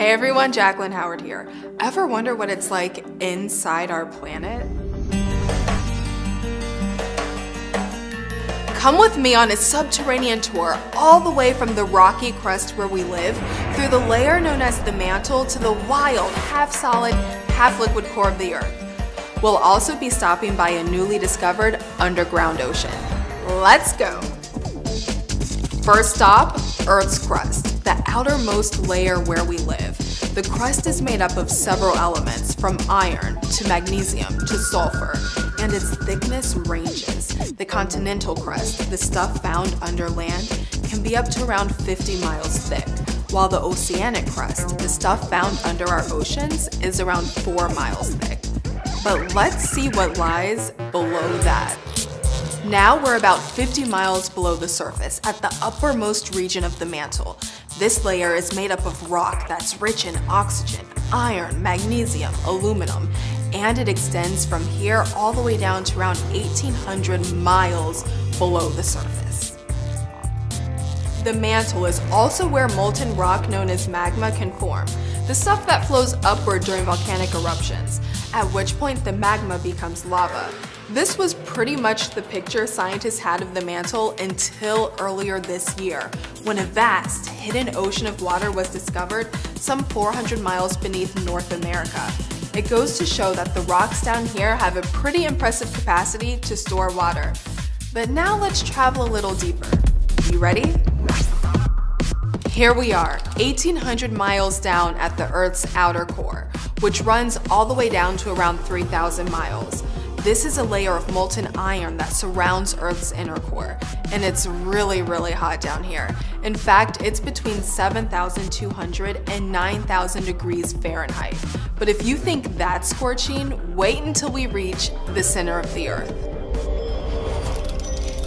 Hey everyone, Jacqueline Howard here. Ever wonder what it's like inside our planet? Come with me on a subterranean tour all the way from the rocky crust where we live through the layer known as the mantle to the wild, half-solid, half-liquid core of the Earth. We'll also be stopping by a newly discovered underground ocean. Let's go! First stop, Earth's crust, the outermost layer where we live. The crust is made up of several elements, from iron to magnesium to sulfur, and its thickness ranges. The continental crust, the stuff found under land, can be up to around 50 miles thick, while the oceanic crust, the stuff found under our oceans, is around 4 miles thick. But let's see what lies below that. Now we're about 50 miles below the surface, at the uppermost region of the mantle. This layer is made up of rock that's rich in oxygen, iron, magnesium, aluminum, and it extends from here all the way down to around 1800 miles below the surface. The mantle is also where molten rock known as magma can form, the stuff that flows upward during volcanic eruptions, at which point the magma becomes lava. This was pretty much the picture scientists had of the mantle until earlier this year, when a vast, hidden ocean of water was discovered some 400 miles beneath North America. It goes to show that the rocks down here have a pretty impressive capacity to store water. But now let's travel a little deeper. You ready? Here we are, 1800 miles down at the Earth's outer core, which runs all the way down to around 3000 miles. This is a layer of molten iron that surrounds Earth's inner core, and it's really, really hot down here. In fact, it's between 7,200 and 9,000 degrees Fahrenheit. But if you think that's scorching, wait until we reach the center of the Earth.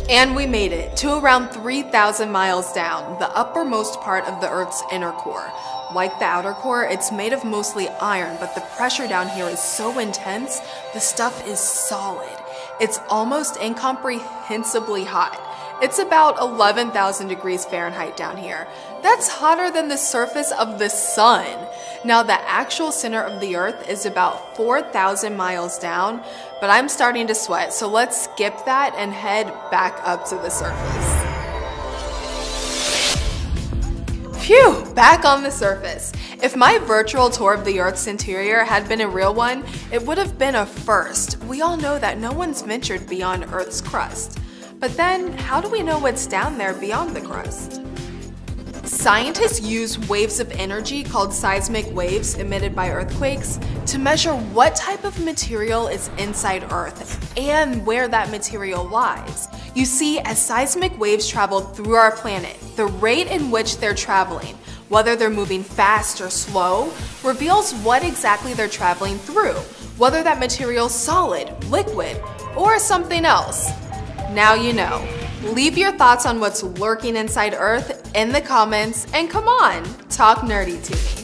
And we made it to around 3,000 miles down, the uppermost part of the Earth's inner core. Like the outer core, it's made of mostly iron, but the pressure down here is so intense, the stuff is solid. It's almost incomprehensibly hot. It's about 11,000 degrees Fahrenheit down here. That's hotter than the surface of the sun. Now, the actual center of the Earth is about 4,000 miles down, but I'm starting to sweat, so let's skip that and head back up to the surface. Phew, back on the surface. If my virtual tour of the Earth's interior had been a real one, it would have been a first. We all know that no one's ventured beyond Earth's crust. But then, how do we know what's down there beyond the crust? Scientists use waves of energy called seismic waves emitted by earthquakes to measure what type of material is inside Earth and where that material lies. You see, as seismic waves travel through our planet, the rate in which they're traveling, whether they're moving fast or slow, reveals what exactly they're traveling through, whether that material's solid, liquid, or something else. Now you know. Leave your thoughts on what's lurking inside Earth in the comments and come on, talk nerdy to me.